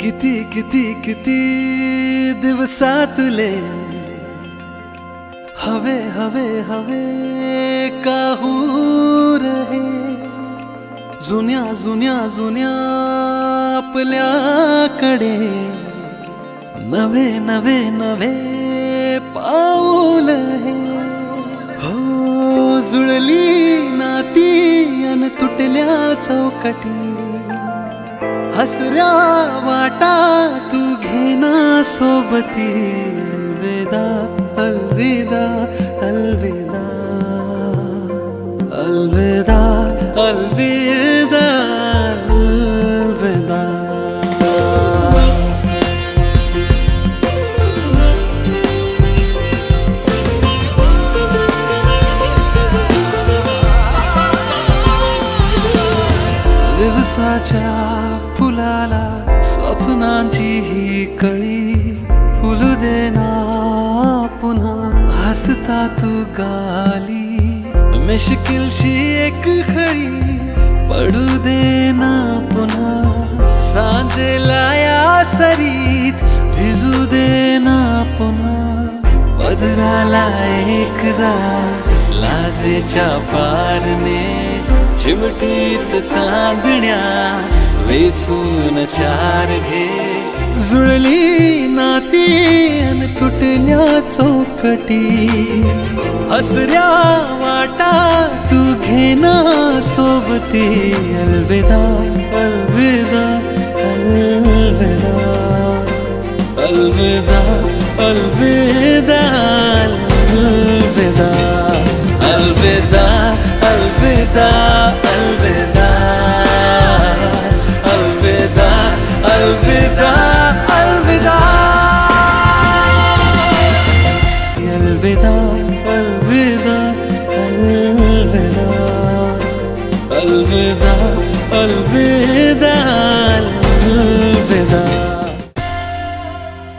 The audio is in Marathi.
किती किती किती दिवसातले हवे हवे हवे काहू रे जुन्या जुन्या जुन्या आपल्याकडे नवे नवे नवे पाऊल हे? अन चौकटी. हसऱ्या वाटा तू घेना सोबती. अलविदा अलविदा अलविदा. अलविदा अलविदा. दिवसाच्या फुलाला स्वप्नांची ही कळी. फुलू देना पुन्हा हसता तू गाली. मिश्किलशी एक खळी पडू देना पुन्हा. सांजेला या सरीत भिजू देना पुन्हा. बदराला एकदा लाजेच्या पारने चिमटीत चांदण्या वेचून चार घे. जुळली नाती अन तुटल्या चौकटी. हसऱ्या वाटा तू घेना सोबती. अलविदा अलविदा अलविदा. الوداع الوداع يا الوداع الوداع الوداع الوداع الوداع